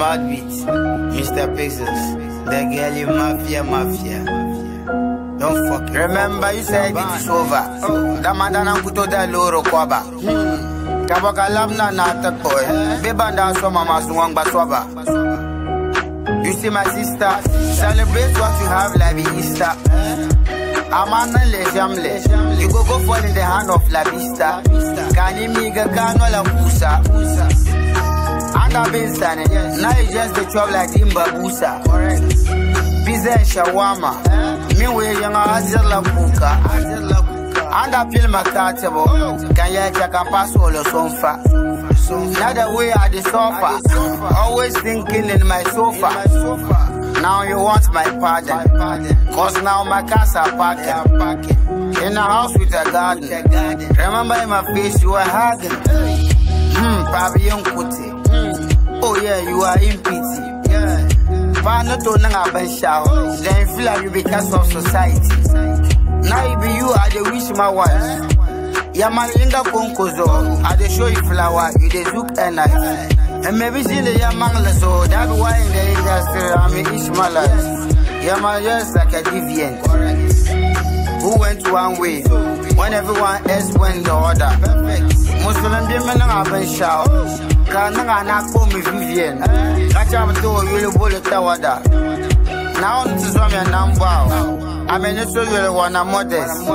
Mad Beat, Mr. Pixels, the girly mafia mafia. Don't fuck it. Remember you said it is over. Hmm. The man done kuto the loro kwaba. Hmm. Kabaka love na na eh? the boy. Bebanda so mama suwang baswaba. You see my sister, celebrate what you have like Easter. Eh? I'm an jamle. You go go fall in the hand of La Vista. Kani miga kano la pusa. Anda bin sane. Now you just the chop like Imba Busa. Pizza and shawarma. Me we young azir la buka. Anda pil makatabo. Can you check and pass all the sofa? Now the way I the sofa. Always thinking in my sofa. Now you want my pardon. Cause now my cars are packing. In a house with a garden. Remember in my face you were hugging. Hmm, pavillon kuti. Yeah, you are in pity. But not to nang ben shout. Then feel like you because of society. Now be you, I dey wish my wife. Yeah, man, inga konkozo. I dey show you flower, you dey look and nice. And maybe see the young man so that's why in the industry I'm in Ishmaelite. Yeah, man, just like a deviant. Who went one way when everyone else went the other. Muslim women are been shout. Kana na ko mi Vivian. Kacha mto yule bole tawada. Now this is what I'm number. I mean, it's so you want a mothers,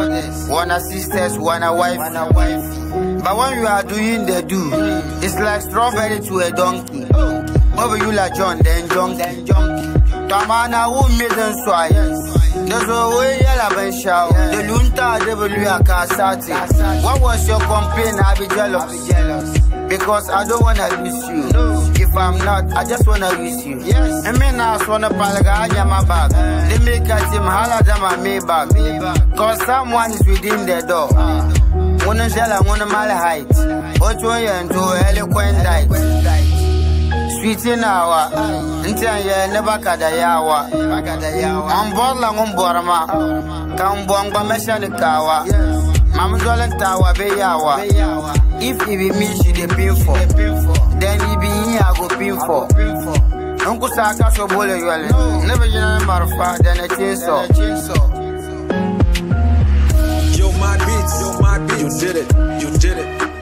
want a sisters, want a wife. But when you are doing the do, it's like strawberry to a donkey. Over you like John, then John, then John. Tamana who made them There's a way yellow and shout. The lunta devil you are casati. What was your complaint? I be jealous. Because I don't wanna lose you. If I'm not, I just wanna lose you. Yes. And me now wanna palaga I my bag. They make a team holla them my Maybach. Cause someone is within the door. Wanna sell I wanna mile height. What way and to eloquent diet. Sweet in our until you never kada yawa. I'm born long on Borama. Come bonga meshanikawa. Mama Dolan Tower be yawa. If it be me, she dey pay for. Then it be me, I go pay for. Uncle Saka so bole yole. Never you know marfa, then a chainsaw. Yo, my beats, yo, my beats. You did it, you did it.